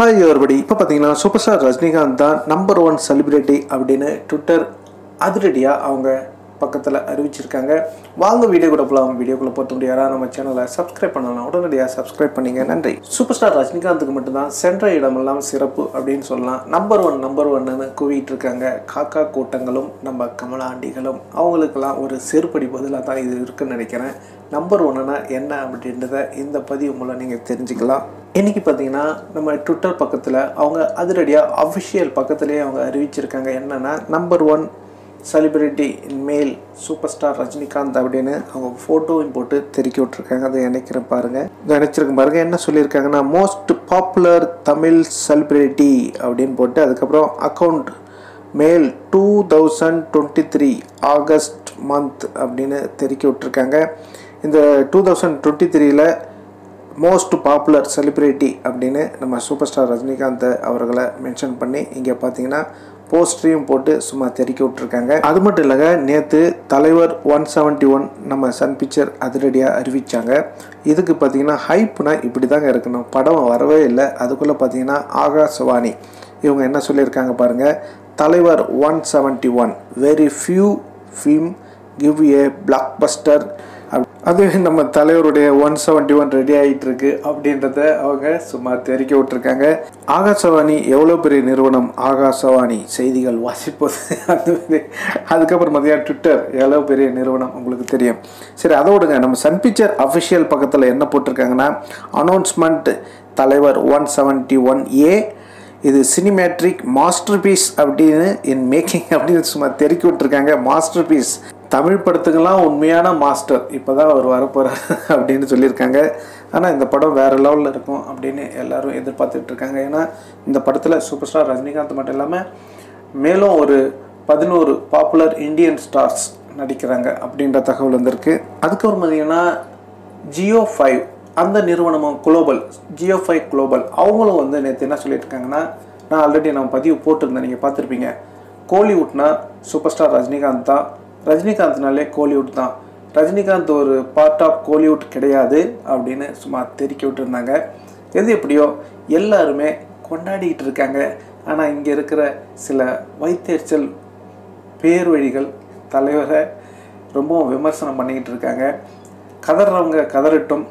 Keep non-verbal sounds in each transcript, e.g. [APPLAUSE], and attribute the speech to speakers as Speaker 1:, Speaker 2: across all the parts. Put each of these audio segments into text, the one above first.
Speaker 1: Hi ஒருபடி இப்போ பார்த்தீங்கன்னா சூப்பர் ஸ்டார் ரஜினிகாந்த் தான் நம்பர் ஒன் செலிபிரிட்டி அப்படின்னு ட்விட்டர் அதிரடியாக அவங்க பக்கத்தில் அறிவிச்சிருக்காங்க. வாங்க வீடியோ கூட போகலாம் வீடியோக்குள்ளே பொறுத்த முடியாதா நம்ம சேனலை சப்ஸ்கிரைப் பண்ணலாம் உடனடியாக சப்ஸ்கிரைப் பண்ணிங்க. நன்றி. சூப்பர் ஸ்டார் ரஜினிகாந்துக்கு மட்டும்தான் சென்ற இடமெல்லாம் சிறப்பு அப்படின்னு சொல்லலாம். நம்பர் ஒன் நம்பர் ஒன்னு குவிட்டு இருக்காங்க. காக்கா கூட்டங்களும் நம்ம கமலாண்டிகளும். அவங்களுக்கெல்லாம் ஒரு செருப்படி பதிலாக தான் இது இருக்குன்னு நினைக்கிறேன். நம்பர் ஒன்றுனா என்ன அப்படின்றத இந்த பதிவு மூலம் நீங்கள் தெரிஞ்சுக்கலாம். இன்றைக்கி பார்த்தீங்கன்னா நம்ம ட்விட்டர் பக்கத்தில் அவங்க அதிரடியாக அஃபிஷியல் பக்கத்துலேயே அவங்க அறிவிச்சிருக்காங்க. என்னென்னா நம்பர் ஒன் செலிபிரிட்டி மேல் சூப்பர் ஸ்டார் ரஜினிகாந்த் அப்படின்னு அவங்க ஃபோட்டோவும் போட்டு தெருக்கி விட்ருக்காங்க அதை நினைக்கிறேன் பாருங்கள் நினச்சிருக்க பாருங்கள் என்ன சொல்லியிருக்காங்கன்னா மோஸ்ட் பாப்புலர் தமிழ் செலிபிரிட்டி அப்படின்னு போட்டு அதுக்கப்புறம் அக்கௌண்ட் மேல் two thousand twenty three August month அப்படின்னு தெருக்கி விட்ருக்காங்க இந்த டூ தௌசண்ட் டுவெண்ட்டி த்ரீயில் மோஸ்ட் பாப்புலர் செலிப்ரிட்டி அப்படின்னு நம்ம சூப்பர் ஸ்டார் ரஜினிகாந்த் அவர்களை மென்ஷன் பண்ணி இங்கே பார்த்தீங்கன்னா போஸ்டரையும் போட்டு சும்மா தெறிக்க விட்ருக்காங்க அது மட்டும் இல்லைங்க நேற்று தலைவர் ஒன் செவன்ட்டி ஒன் நம்ம சன் பிக்சர் அதிரடியாக அறிவித்தாங்க இதுக்கு பார்த்தீங்கன்னா ஹைப்னா இப்படி தாங்க இருக்கணும். படம் வரவே இல்லை. அதுக்குள்ளே பார்த்தீங்கன்னா ஆகாசவாணி. இவங்க என்ன சொல்லியிருக்காங்க பாருங்கள் தலைவர் one seventy one very few film give a blockbuster அது நம்ம தலைவருடைய ஒன் செவன்டி ஒன் ரெடி ஆகிட்டு இருக்கு அப்படின்றத அவங்க சும்மா தெரிவிக்க விட்டுருக்காங்க. ஆகாசவாணி எவ்வளோ பெரிய நிறுவனம்? ஆகாசவாணி செய்திகள் வாசிப்பது. அந்த மாதிரி அதுக்கப்புறம் பார்த்தீங்கன்னா ட்விட்டர் எவ்வளோ பெரிய நிறுவனம் உங்களுக்கு தெரியும். சரி அதை விடுங்க. நம்ம சன் பிக்சர் அஃபிஷியல் பக்கத்தில் என்ன போட்டிருக்காங்கன்னா அனௌன்ஸ்மெண்ட் தலைவர் ஒன் செவன்ட்டி ஒன் ஏ இது சினிமேட்ரிக் மாஸ்டர் பீஸ் அப்படின்னு இன் மேக்கிங் அப்படின்னு சும்மா தெருக்கி விட்டுருக்காங்க. மாஸ்டர் பீஸ் தமிழ் படத்துக்கெல்லாம் உண்மையான மாஸ்டர். இப்போ தான் அவர் வரப்போகிறார் [LAUGHS] அப்படின்னு சொல்லியிருக்காங்க. ஆனால் இந்த படம் வேறு லெவலில் இருக்கும் அப்படின்னு எல்லாரும் எதிர்பார்த்துட்டு இருக்காங்க ஏன்னா இந்த படத்தில் சூப்பர் ஸ்டார் ரஜினிகாந்த் மட்டும் இல்லாமல் மேலும் ஒரு பதினோரு பாப்புலர் இந்தியன் ஸ்டார்ஸ் நடிக்கிறாங்க அப்படின்ற தகவல் வந்திருக்கு. அதுக்கப்புறம் பார்த்தீங்கன்னா ஜியோ ஃபைவ் அந்த நிறுவனமும் குளோபல் ஜியோ ஃபைவ் குளோபல் அவங்களும் வந்து நேற்று என்ன சொல்லியிருக்காங்கன்னா நான் ஆல்ரெடி நான் பதிவு போட்டிருந்தேன் நீங்கள் பார்த்துருப்பீங்க. கோலிவுட்னா சூப்பர் ஸ்டார் ரஜினிகாந்த் தான். ரஜினிகாந்த்னாலே கோலிவுட் தான். ரஜினிகாந்த் ஒரு பார்ட் ஆஃப் கோலிவுட் கிடையாது அப்படின்னு சும்மா தெரிக்க விட்டுருந்தாங்க. எது எப்படியோ எல்லாருமே கொண்டாடிக்கிட்டு இருக்காங்க. ஆனால் இங்கே இருக்கிற சில வைத்தறிச்சல் பேர் வழிகள் தலைவரை ரொம்பவும் விமர்சனம் பண்ணிக்கிட்டு இருக்காங்க. கதறவங்க கதறட்டும்.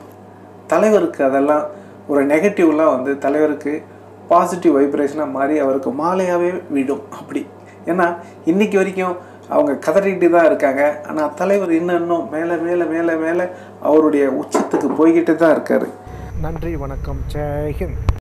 Speaker 1: தலைவருக்கு அதெல்லாம் ஒரு நெகட்டிவ்லாம் வந்து தலைவருக்கு பாசிட்டிவ் வைப்ரேஷனாக மாறி அவருக்கு மாலையாகவே விடும் அப்படி. ஏன்னா இன்றைக்கி வரைக்கும் அவங்க கதறிட்டு தான் இருக்காங்க. ஆனால் தலைவர் இன்னும் இன்னும் மேலே மேலே மேலே மேலே அவருடைய உச்சத்துக்கு போய்கிட்டு தான் இருக்கார்.
Speaker 2: நன்றி வணக்கம். ஜெய்ஹிந்த்